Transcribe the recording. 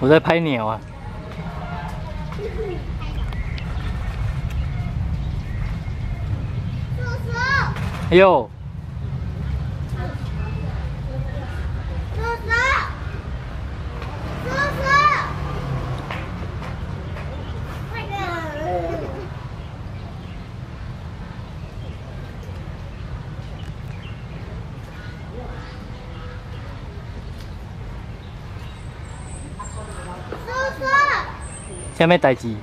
我在拍鸟啊。叔叔，哎呦，叔叔，什么代志？